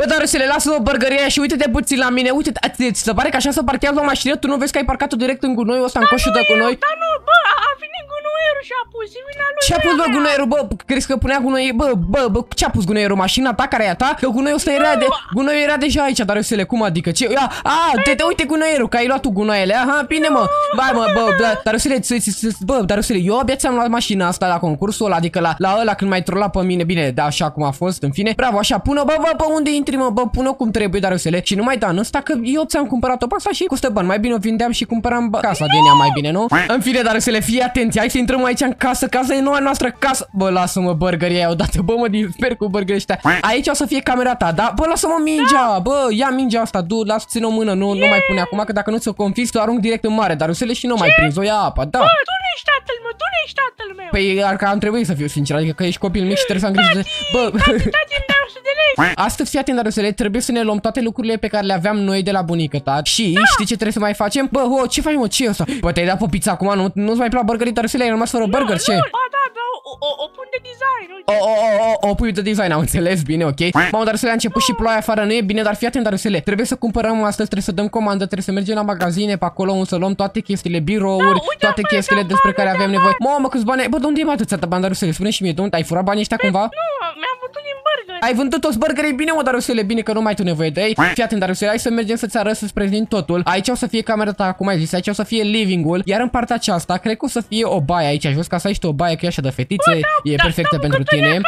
Bă, dar să le lasă o bărgărie și uite-te puțin la mine, uite ți se pare că așa să parchează o mașină, tu nu vezi că ai parcat-o direct în gunoiul ăsta, în coșul de gunoi? Da, nu, bă, a, a venit gunoierul și a pus, e vina lui. Ce a pus, bă, mea. gunoierul, bă, crezi că punea gunoier, bă, bă, bă, ce a pus gunoierul? Mașina ta care e a ta? Că gunoiul ăsta era de, gunoiul era deja aici, dar eu cum adică? Ce? Ia, a, te, te uite gunoierul, că ai luat tu gunoaiele, aha, bine, mă. Vai, mă, bă, bă, dar bă, dar eu abia ți-am luat mașina asta la concursul ăla, adică la, la ăla când m-ai trollat pe mine, bine, da, așa cum a fost, în fine. Bravo, așa, pună, bă, bă, pe unde intri, mă, bă, pună cum trebuie, dar și nu mai da în ăsta că eu ți-am cumpărat-o pe asta și costă bani. Mai bine o vindeam și cumpăram casa din ea mai bine, nu? În fine, dar să le fie atenți. Hai să intrăm aici în casă. Casa e noua noastră casă. Bă, lasă-mă burgerii aia odată. Bă, mă disper cu burgerii ăștia. Aici o să fie camera ta, da? Bă, lasă-mă mingea. Bă, ia mingea asta. Du, lasă ține o mână. Nu, nu mai pune acum că dacă nu ți-o confisc, tu arunc direct în mare. Dar le și nu mai prins. O ia apa, da. Bă, tu nu ești tatăl meu, tu nu ești tatăl meu. Păi ar că am trebuit să fiu sincer, adică că ești copil mic și trebuie să am grijă de... Bă, Tati, îmi dai 100 de lei. Astăzi, fii atent, Darusele, trebuie să ne luăm toate lucrurile pe care le aveam noi de la bunică ta Și da. știi ce trebuie să mai facem? Bă, ho, ce faci, mă, ce e asta? Bă, te-ai dat pe pizza acum, nu, nu-ți mai plac burgerii, Darusele, ai rămas fără burger, ce? Nu, ba, da, da, o, o, o pun de design, uite. O, o, o, o, o pui de design, am înțeles, bine, ok Mamă, Darusele, a început și ploaia afară, nu e bine, dar fii atent, Darusele Trebuie să cumpărăm astăzi, trebuie să dăm comandă, trebuie să mergem la magazine pe acolo, unde să luăm toate chestiile, birouri, Da, uite, toate mai chestiile aveam despre bani, care avem aveam nevoie Mamă, câți bani ai? Bă, de unde e mai atâția bani, Darusele? Spune și mie, de unde ai furat banii ăștia cumva? Nu, mi-am văzut din burger. Ai vândut toți burgerii bine, mă, Darusele, bine că nu mai ai tu nevoie de ei. Fii atent, Darusele, hai să mergem să-ți arăt, să-ți prezint totul. Aici o să fie camera ta, cum ai zis, aici o să fie living-ul, iar în partea aceasta, cred că o să fie o baie aici jos, ca să ai și tu o baie, că e așa de fetițe, e Da, perfectă da, pentru bucătăria tine.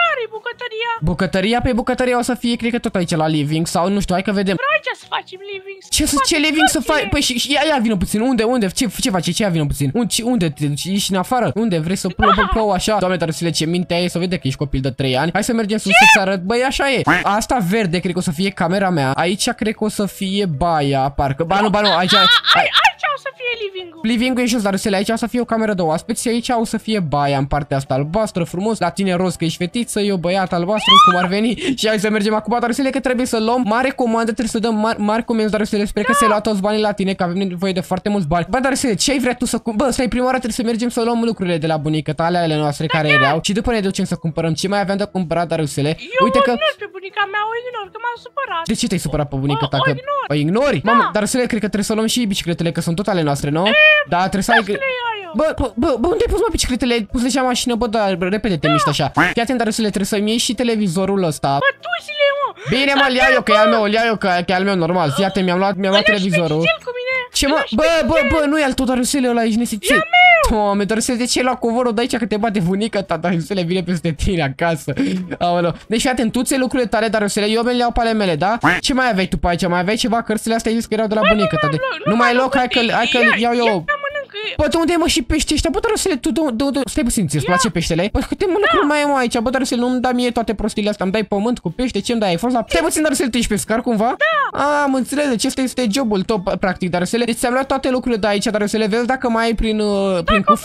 Care e bucătăria? Bucătăria, pe bucătăria o să fie, cred că tot aici la living, sau nu știu, hai că vedem. Vreau aici să facem living. Ce să ce living să faci? Păi și, și ia, ia vină puțin. Unde, unde? Ce, ce faci? Ce ia vină puțin? Unde, unde? te duci? Ești în afară? Unde? Vrei să plouă, plouă așa? Doamne, dar să le ce minte ai să vede că ești copil de 3 ani. Hai să mergem sus să-ți arăt. Băi, așa e. Asta verde cred că o să fie camera mea. Aici cred că o să fie baia, parcă. Ba nu, ba nu, aici. A, ai- ai, aici o să fie living-ul. Living-ul e jos, dar să aici o să fie o cameră de oaspeți și aici o să fie baia în partea asta albastră, frumos. La tine roz că ești fetiță, eu băiat albastru, cum ar veni. Și hai să mergem acum, dar să că trebuie să luăm mare comandă, trebuie să dăm mari, mari comenzi, dar să le sper că se luat toți banii la tine, că avem nevoie de foarte mulți bani. Bă, dar să ce ai vrea tu să cum... Bă, stai prima oară trebuie să mergem să luăm lucrurile de la bunică tale ale noastre care erau și după ne ducem să cumpărăm ce mai aveam de cumpărat, dar Eu Uite o că ignor pe bunica mea, o ignor, că m-am supărat. de ce te-ai supărat pe bunica O- ta? o Că ignor. o ignori? Da. Mamă, dar să le cred că trebuie să luăm și bicicletele, că sunt tot ale noastre, nu? Da, trebuie să ai... Le iau eu. Bă, bă, bă, bă, unde ai pus mă bicicletele? Ai pus deja mașină, bă, dar repede te miști așa. Fii atent, dar să le trebuie să-mi iei și televizorul ăsta. Bă, tu zile, mă. Bine, mă, îl iau eu, că e al meu, îl iau eu, că, că e al meu normal. Fii atent, mi-am luat, mi-am luat Îl lași pe televizorul. Gisel cu mine. Ce Îl mă? lași Bă, pe bă, Gisel. bă, nu e al tău, Darusele ăla, ești nesimțit. Doamne, Darusele, de ce ai luat covorul de aici că te bate bunica ta, Darusele vine peste tine acasă. Aoleu. Deci fii atent, tu ți lucrurile tale, Darusele, eu mi le iau pe ale mele, da? Ce mai aveai tu pe aici? Mai aveai ceva? Cărțile astea ai zis că erau de la bunica ta. De... Nu mai loc, hai că, hai că iau eu. Ia mănâncă. Bă, de unde e mă și pește ăștia? Bă, Darusele, tu, de de- de- stai puțin, ți-ți place peștele? Bă, câte mă lucruri mai am aici? Bă, Darusele, nu-mi da mie toate prostiile astea, îmi dai pământ cu pește, ce-mi dai? Ai fost la... Stai puțin, Darusele, tu ești pescar cumva? Da. A, am înțeles, deci ăsta este jobul tău, practic, Darusele. Deci ți-am luat toate lucrurile de aici, Darusele, vezi dacă mai ai prin, uh, prin cuf...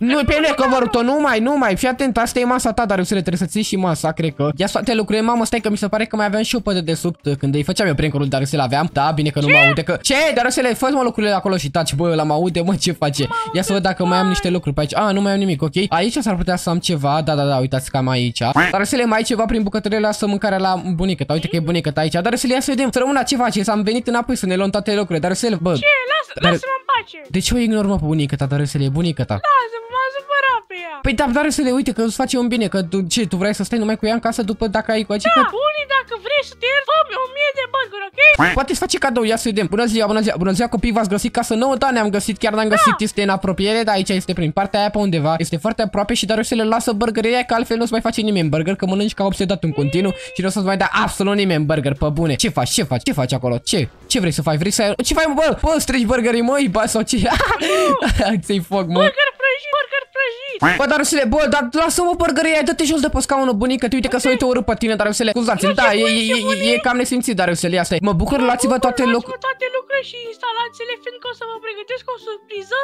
nu. Nu, pe nu e coverul tău, nu mai, nu mai, fii atent, asta e masa ta, dar eu trebuie să ții și masa, cred că. Ia toate lucrurile, mamă, stai că mi se pare că mai aveam și eu pe de desubt când îi făceam eu prank-ul, dar să le aveam. Da, bine că nu mă aude, că... Ce? Dar să le fă mă lucrurile acolo și taci, bă, la mă aude, mă, ce face? Ia să văd dacă mai am niște lucruri pe aici. A, nu mai am nimic, ok? Aici s-ar putea să am ceva, da, da, da, uitați că am aici. Dar să le mai ai ceva prin bucătările lasă mâncarea la bunică ta, uite că e bunică ta aici. Dar să le ia să vedem, să rămână ce face, să am venit înapoi să ne luăm toate lucrurile, dar să le, bă, Ce, lasă, Dar- lasă-mă în pace. de ce o ignor mă pe bunica ta, dar să le e bunica ta? Lasă-mă, m-am supărat pe ea. Păi da, dar să le uite că îți face un bine, că tu, ce, tu vrei să stai numai cu ea în casă după dacă ai cu adică... Da, unii dacă vrei să te iert, fă o mie de băguri, ok? Poate îți face cadou, ia să vedem. Bună ziua, bună ziua, bună ziua copii, v-ați găsit casă nouă? Da, ne-am găsit, chiar n-am găsit, este în apropiere, dar aici este prin partea aia pe undeva. Este foarte aproape și dar să le lasă burgeria, că altfel nu-ți mai face nimeni burger, că mănânci ca obsedat în continuu și nu o să-ți mai da absolut nimeni burger pe bune. Ce faci, ce faci, ce faci acolo? Ce? Ce vrei să faci? Vrei să ai... Ce faci, mă, bă? Bă, strici burgerii, măi, ba, sau ce? Ți-i foc, mă. Burger prăjit, burger prăjit. Bă, dar le, bă, dar lasă-mă bărgăria, dă-te jos de pe scaunul bunică, te uite că se uită urât pe tine, dar le, scuzați da, e, e, e, e, cam nesimțit, dar le, asta e. Mă bucur, luați-vă toate Luați-vă lucrurile. toate lucrurile și instalațiile, fiindcă o să vă pregătesc o surpriză.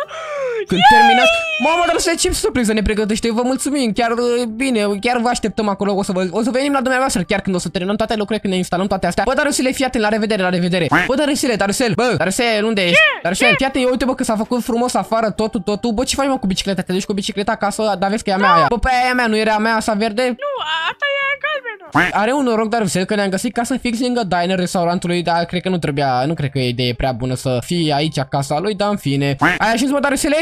Când terminați, mamă, dar să ce surpriză ne pregătește, vă mulțumim, chiar uh, bine, chiar vă așteptăm acolo, o să, vă, o să venim la dumneavoastră, chiar când o să terminăm toate lucrurile, când ne instalăm toate astea. Bă, dar le, fii atent, la revedere, la revedere. Bă, dar le, dar bă, dar unde ești? Dar fii atent, eu uite bă că s-a făcut frumos afară, totul, totul. Bă, ce faci mă cu bicicleta? Te duci cu bicicleta acasă? Acasă, dar vezi că e a mea aia. Bă, pe aia e a mea, nu era a mea asta verde? Nu, a- asta e galbenă. Are un noroc, dar că ne-am găsit casa fix lângă diner restaurantului, dar cred că nu trebuia, nu cred că e idee prea bună să fie aici casa lui, dar în fine. Ai ajuns, mă, Darusele?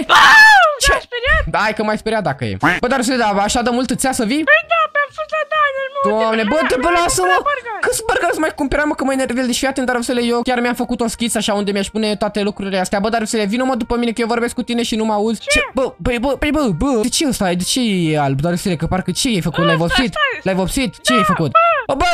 Ce? Te-ai speriat? Da, hai că m-ai speriat dacă e. Bă, Darusele, da, așa de mult îți ia să vii? Păi da, pe-am fost la diner, nu Doamne, bă, te bă, lasă-mă! Burger. Câți burger să mai cumpăram, mă, că mă enervez. Deci fii atent, Darusele, eu chiar mi-am făcut o schiță așa unde mi-aș pune toate lucrurile astea. Bă, Darusele, vină mă după mine că eu vorbesc cu tine și nu mă auzi. Ce? Bă, băi, bă, băi, bă, bă, de ce ăsta e? De ce e alb, Darusele, că parcă ce ai făcut? L-ai vopsit? stai. L-ai vopsit? Ce ai făcut? Bă, bă,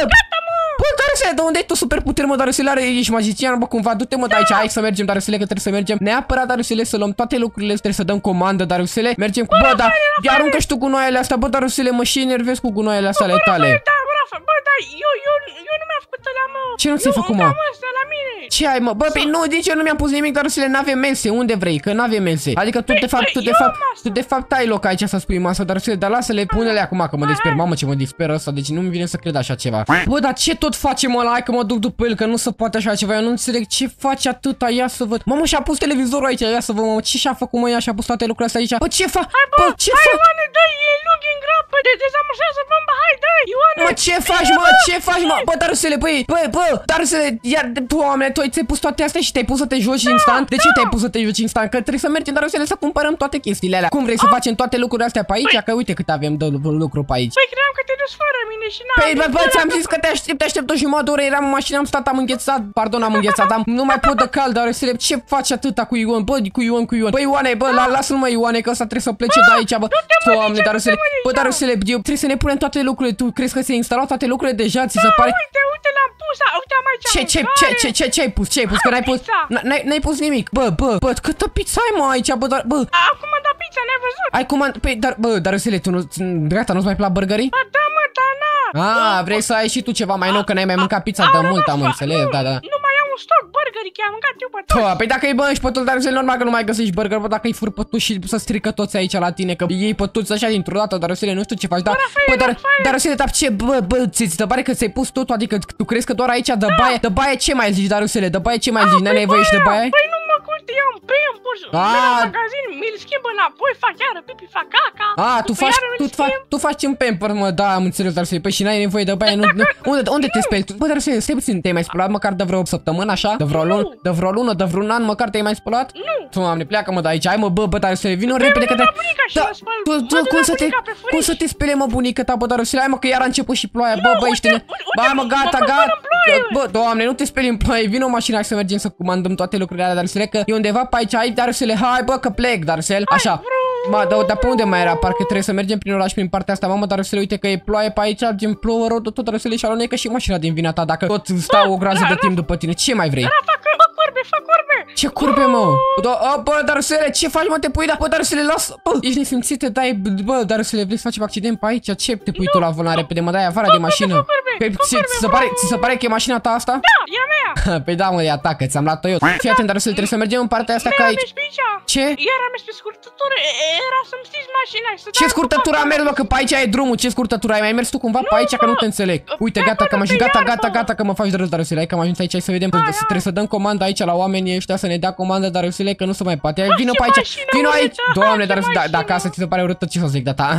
Bă, Darusele, de unde ai tu super putere, mă, Darusele, are, ești magician, bă, cumva, du-te, mă, de aici, hai să mergem, Darusele, că trebuie să mergem. Neapărat, Darusele, să luăm toate lucrurile, trebuie să dăm comandă, Darusele. Mergem cu, bă, da, ia aruncă și tu gunoaiele astea, bă, Darusele, mă și enervez cu gunoaiele astea ale tale. Da, bă, Rafa, bă, da, eu, eu, eu nu mi-am făcut la mă. Ce nu ți-ai făcut, mă? Nu, am ăsta la mine. Ce ai, mă? Bă, pe nu, de ce nu mi-am pus nimic, dar să le n-avem mese, unde vrei, că n-avem mese. Adică tu, de fapt, tu, de eu fapt, am asta. tu, de fapt, ai loc aici să spui masă, dar să le, dar lasă-le, pune-le acum, că mă disper, mamă, ce mă disperă ăsta, deci nu-mi vine să cred așa ceva. Bă, dar ce tot face, mă, la hai că mă duc după el, că nu se poate așa ceva, eu nu înțeleg ce face atâta, ia să văd. Mamă, și-a pus televizorul aici, ia să văd, mamă, ce și-a făcut, mă, ea și-a pus toate lucrurile astea aici. Bă, ce fac? Bă, ce Hai, fac? Ioane, dă e lung în grapă, de dezamășează bomba, hai, dă, Ioane. Mă, ce faci, mă? Ce faci, mă? Bă, Darusele, băi, bă, bă, Darusele, iar, doamne, tu ai ți-ai pus toate astea și te-ai pus să te joci instant? De ce te-ai pus să te joci instant? Că trebuie să mergem, Darusele, să cumpărăm toate chestiile alea. Cum vrei să facem toate lucrurile astea pe aici? Că uite cât avem de lucru pe aici. Păi credeam că te duci fără mine și n-am. Păi, bă, bă, ți-am zis că te aștept, te aștept o jumătate de oră, eram în mașină, am stat, am înghețat, pardon, am înghețat, am, nu mai pot de cald, Darusele, ce faci atâta cu Ion? Bă, cu Ion, cu Ion. Băi, Ioane, bă, la, lasă-l mă, Ioane, că ăsta trebuie să plece de aici, bă. Doamne, Darusele, bă, Darusele, eu trebuie să ne punem toate lucrurile, tu crezi că ți-ai instalat toate lucrurile deja, ți se pare? Uite, uite, l-am pus, a, uite, am aici Ce, ce, ce, ce, ce, ce ai pus? Ce ai pus? Că n-ai pus, Pizza. n-ai, n-ai pus nimic. Bă, bă, bă, câtă pizza ai, mă, aici, bă, dar, bă, Acum am dat pizza, n-ai văzut? ai comand, păi, dar, bă, dar Răsele, tu nu, gata, nu-ți mai plac burgerii? Ba da, mă, da, na. Ah, vrei să ai și tu ceva mai nou, că n-ai mai mâncat pizza de mult, am înțeles, da, da. Nu mai am un stoc burgeri, că am mâncat eu pe toți. Pă, păi dacă îi bănși pe toți, dar Răsele, normal că nu mai găsești burger, bă, dacă îi furi pe toți și să strică toți aici la tine, că iei pe toți așa dintr-o dată, dar Răsele, nu știu ce faci, dar, bă, dar, dar Răsele, dar ce, bă, bă, ți se pare că ți-ai pus totul, adică tu crezi că doar aici de baie, de baie ce mai zici, dar Răsele, de baie ce mai zici, n-ai nevoie și de baie? Păi nu mă curte, eu îmi bei, îmi pus, Ah. merg la magazin, mi-l schimb înapoi, fac iară pipi, fac caca. A, tu după faci, iară tu, îl faci, schimb. tu faci un pamper, mă, da, am înțeles, dar să păi și n-ai nevoie de baie, nu, nu, unde, unde te speli? Tu- Bă, dar să stai puțin, te-ai mai spălat măcar de vreo săptămână, așa? De vreo lună, de vreo lună, de vreun an, măcar te-ai mai spălat? Nu. Doamne, pleacă mă de aici, hai mă, bă, bă, dar să vină repede că te... la bunica și mă spăl. tu, Mă tu, duc cum la să te, bunica pe furiș. cum să te spele, mă, bunica ta, bă, dar să hai mă, că iar a început și ploaia, bă, bă, ești... uite, ne- uite, Ba, mă, mă gata, fac gata, până în ploaie. Bă, doamne, nu te speli în ploaie, vină o mașină, hai să mergem să comandăm toate lucrurile alea, dar să le că e undeva pe aici, ai, dar să le, hai, bă, că plec, dar să așa. Ma, dar, dar pe unde mai era? Parcă trebuie să mergem prin oraș, prin partea asta, mamă, dar să le uite că e ploaie pe aici, gen plouă rău de tot, dar să le și alunecă și mașina din vina ta, dacă tot stau o groază de timp după tine, ce mai vrei? Da, fac, fă curbe, fă curbe. Ce curbe, mă? Da, a, bă, dar să le, ce faci, mă, te pui, da, bă, dar să le las, bă, ești nesimțit, te dai, bă, dar să le vrei să facem accident pe aici, ce te pui tu la volan repede, mă dai afară de mașină? Fă curbe, Păi, fă ți, curbe, ți se pare, ți se pare că e mașina ta asta? Da, e a mea. Păi da, mă, e a ta, că ți-am luat-o eu. Fii atent, dar să trebuie să mergem în partea asta ca Merg aici. pe aici. Ce? Iar am mers pe scurtătură, e- era să-mi stiți mașina și să Ce dau scurtătură cu am mers, mă, că pe aici e drumul, ce scurtătură ai mai mers tu cumva pe aici, că nu te înțeleg. Uite, pe gata, că am acolo, ajuns, pe gata, iarbă. gata, gata, că mă faci de râs, dar hai că am ajuns aici, hai să vedem, să trebuie să dăm comandă aici la oamenii ăștia să ne dea comandă, dar că nu se mai poate. Hai, Vino ce pe aici, mașină vino aici. urâtă, Doamne, ce dar da, mașină. dacă asta ți se pare urâtă, ce să zic, data?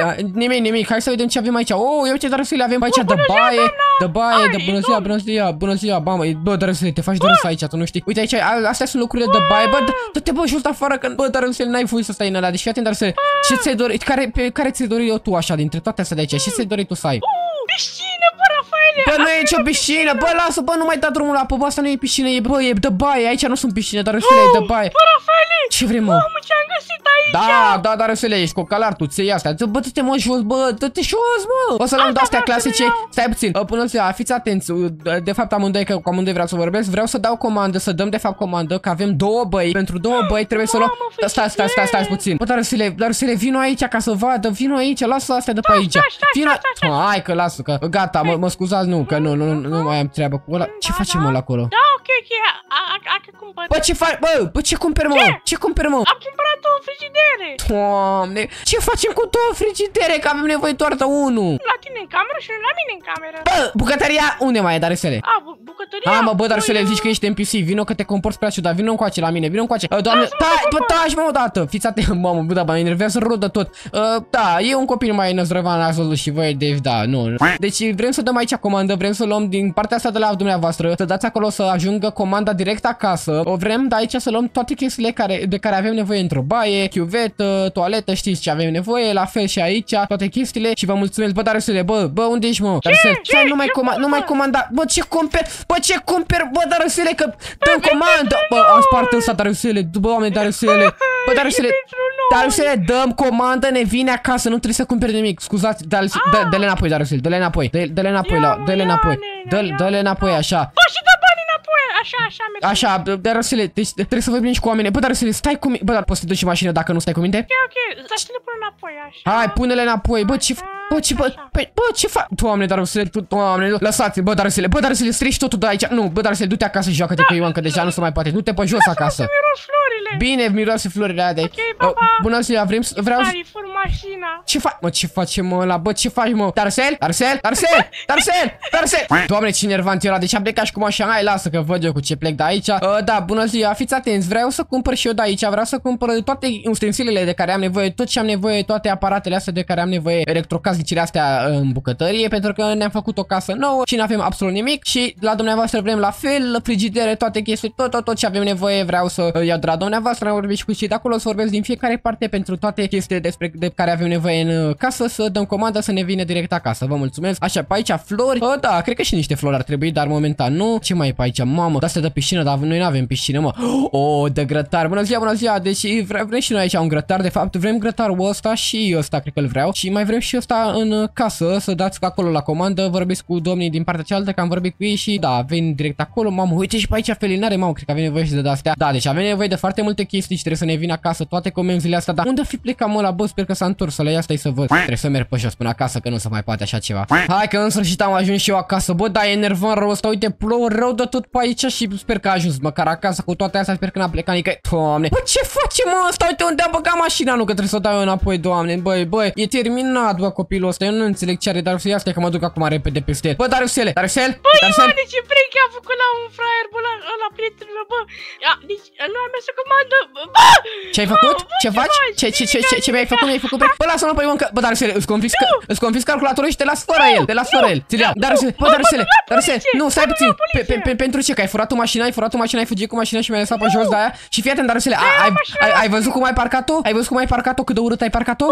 Da, Nimic, nimic, hai să vedem ce avem aici. Oh, ia uite, dar avem pe aici de bună ziua, baie, doamna! de baie, de Ai, bună ziua, nu. bună ziua, bună ziua, bamă, bă, dar te faci de râs aici, tu nu știi. Uite aici, a- astea sunt lucrurile de baie, bă, dă- dă-te bă jos afară, că bă, dar n-ai voie să stai în alea, deci fii atent, dar să ce ți-ai dorit, care, pe care ți-ai dorit eu tu așa, dintre toate astea de aici, ce ți-ai dorit tu să ai? Uh, piscină, bă, Rafaele. Bă, nu e nicio piscină, bă, lasă, bă, nu mai da drumul la apă, bă, asta nu e piscină, e, bă, e de baie, aici nu sunt piscine, dar răsule, e de baie. Bă, Rafaele. Ce vrei, mă? Mamă, ce-am găsit aici. Da, da, dar răsule, ești cocalar, tu ți asta. Bă, dă-te mă jos, bă, dă-te jos, mă. O să luăm Asta de-astea vreau să clasice. le iau. Stai puțin. Uh, Până ziua, fiți atenți. Uh, De fapt, amândoi, că cu amândoi vreau să vorbesc. Vreau să dau comandă, să dăm de fapt comandă, că avem două băi. Pentru două băi trebuie să luăm... Mamă, Stai, stai, stai, stai, stai puțin. Bă, dar răsule, dar răsule, vino aici ca să vadă, vino aici, lasă astea de pe aici. stai, stai, Vino... stai, stai, stai. Hai că lasă, că gata, mă, mă scuzați, nu, că nu, nu, nu, nu mai am treabă cu ăla. Ce Da, facem da. mă la acolo? Da, ok, ok, a, a, a, că cumpăr. Bă, ce faci? Bă, bă, ce cumperi, mă? Ce? Ce cumperi, mă? Am cumpărat o frigidere. Doamne, ce facem cu două frigidere? Că avem nevoie doar de unul. La tine în cameră și la mine în cameră. Bă, bucătăria, unde mai e, dar resele? A, bu bucătăria bucătăria. Hai mă, bă, dar Păi, să le uh, zici că ești NPC, vino că te comporți prea ciudat, vino încoace la mine, vino încoace. Uh, doamne, Lasă-mă, tai, bă, bă, bă. taci mă odată, fiți atent, mamă, bă, da, mă enervează rău de tot. Uh, da, e un copil mai năzdrăvan, ați văzut și voi, deci da, nu. Deci vrem să dăm aici comandă, vrem să luăm din partea asta de la dumneavoastră, să dați acolo să ajungă comanda direct acasă. O vrem de aici să luăm toate chestiile care, de care avem nevoie într-o baie, chiuvetă, toaletă, știți ce avem nevoie, la fel și aici, toate chestiile și vă mulțumesc, bă, dar Răsule, bă, bă, unde ești, mă? Dar Răsule, Ce? stai, nu mai Ce comanda, nu mai cumpăr? comanda, bă, ce cumperi, bă, ce cumperi, bă, dar Răsule, că dăm comandă, bă, am spart ăsta, dar Răsule, bă, oameni, dar Răsule, bă, dar Răsule, pentru noi. dar Răsule, dăm comandă, ne vine acasă, nu trebuie să cumperi nimic, scuzați, dă-le dă-le înapoi, dar Răsule, dă-le înapoi, dă- dă-le înapoi, la, Ia-mă, dă-le înapoi, ia-ne, dă- ia-ne, dă-le înapoi, da. așa. Bă, și dă banii înapoi. Așa, așa, mersi. Așa, dar Răsule, deci trebuie să vorbim și cu oamenii. Bă, dar Răsule, stai cu mine. Bă, dar poți să te duci și mașină dacă nu stai cu minte? Ok, ok, dar să le pun înapoi, așa. Hai, pune-le înapoi. Bă, ce... Bă, ce... Bă, păi, bă ce fac? Doamne, dar Răsule, tu, doamne, lăsați Bă, dar Răsule, bă, dar Răsule, strici totul de aici. Nu, bă, dar Răsule, du-te acasă și joacă-te cu Ioan, că deja nu se mai poate. Du-te pe jos acasă. Miros florile. Bine, miroase florile alea de... Ok, pa, Uh, pa. Bună ziua, vrem să... Vreau să... Hai, fur mașina. Ce faci? Mă, ce facem mă la bă, ce faci mă? Darcel? Darcel? Darcel? Darcel? Darcel? Doamne, ce nervant era, deci am plecat și cu mașina, hai lasă că văd eu cu ce plec de aici. Uh, da, bună ziua, fiți atenți, vreau să cumpăr și eu de aici, vreau să cumpăr toate ustensilele de care am nevoie, tot ce am nevoie, toate aparatele astea de care am nevoie, electrocasnicile astea uh, în bucătărie, pentru că ne-am făcut o casă nouă și nu avem absolut nimic și la dumneavoastră vrem la fel, frigidere, toate chestii, tot, tot, tot ce avem nevoie, vreau să uh, iau de la dumneavoastră, am vorbit și cu cei de acolo, să vorbesc din fiecare parte pentru toate chestiile despre de care avem nevoie în uh, casă, să dăm comandă să ne vină direct acasă. Vă mulțumesc. Așa, pe aici flori. Uh, da, cred că și niște flori ar trebui, dar momentan nu. Ce mai e pe aici? Mamă, de astea de piscină, dar noi nu avem piscină, mă. Oh, de grătar. Bună ziua, bună ziua. Deci vre- vrem și noi aici un grătar. De fapt, vrem grătarul ăsta și ăsta, cred că îl vreau. Și mai vrem și ăsta în uh, casă, să dați acolo la comandă. Vorbiți cu domnii din partea cealaltă, că am vorbit cu ei și da, vin direct acolo. Mamă, uite și pe aici felinare, mamă, cred că avem nevoie și de astea. Da, deci avem nevoie de foarte multe chestii și trebuie să ne vină acasă toate comenzile astea. Dar unde fi plecat mă la bă? Sper că s-a întors să le ia stai să văd. Trebuie să merg pe jos până acasă, că nu se mai poate așa ceva. Hai că în sfârșit am ajuns și eu acasă. Bă, da, e enervant rău ăsta. Uite, plouă rău de tot pe aici și sper că a ajuns măcar acasă cu toate astea. Sper că n-a plecat nicăieri. Doamne. Bă, ce face mă ăsta? Uite unde a băgat mașina, nu că trebuie să o dau eu înapoi, doamne. Băi, băi, e terminat, bă, copilul ăsta. Eu nu înțeleg ce are, dar să ia stai că mă duc acum repede peste el. Bă, Darusele, Darusel, Bă, Darusel. Ioane, ce prank a făcut la un fraier, bă, la, la prietenul meu, bă. Ia, deci, nu am mers să comandă, bă. Ce ai făcut? Bă, bă, Ce faci? Ce, ce, ce, ce, ce mi-ai făcut? Mi-ai făcut? Bă, lasă-mă pe Ion că... Bă, dar să îți confisc, îți confisc calculatorul și te las fără el. Te las fără el. Ți-l iau. Dar să bă, dar să dar să nu, stai puțin. Pe- pe- pe- Pentru ce? Că ai furat tu mașina, ai furat tu mașina, ai fugit cu mașina și mi-ai lăsat pe jos de aia. Și fii atent, dar să ai, ai, ai văzut cum ai parcat-o? Ai văzut cum ai parcat-o? Cât de urât ai parcat-o?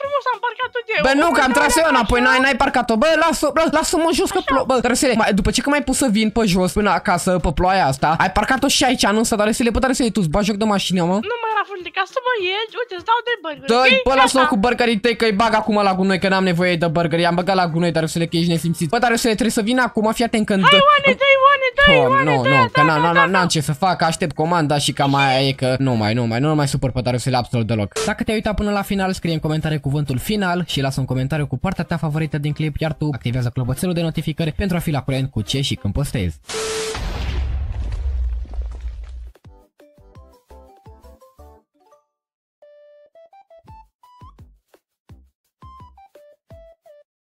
Bă, bă, ce frumos am parcat-o de Bă, nu, că am tras eu înapoi, n-ai, n-ai parcat-o. Bă, lasă, bă, lasă-mă jos că plouă. Bă, Răsele, mai, după ce că m-ai pus să vin pe jos până acasă pe ploaia asta, ai parcat-o și aici, nu să dar Răsele, bă, dar Răsele, tu îți bagi joc de mașină, mă? Nu mai era full de ca să mă ieși, uite, îți dau de burger. Dă-i, ok? bă, lasă-mă Gata. cu burgerii tăi că-i bag acum la gunoi, că n-am nevoie de burgeri. I-am băgat la gunoi, dar să le că ești nesimțit. Bă, dar să trebuie să vină acum, fii atent când... Hai, Ioane, dă Ioane, dă Oh, Ioane, nu, dă, nu, că da, n-am da, n-am- da, n-am ce să fac, aștept comanda și cam aia e că nu mai, nu mai, nu mai supăr pe Darusele absolut deloc. Dacă te-ai uitat până la final, scrie în comentarii cuvântul final și lasă un comentariu cu partea ta favorită din clip, iar tu activează clopoțelul de notificări pentru a fi la curent cu ce și când postezi.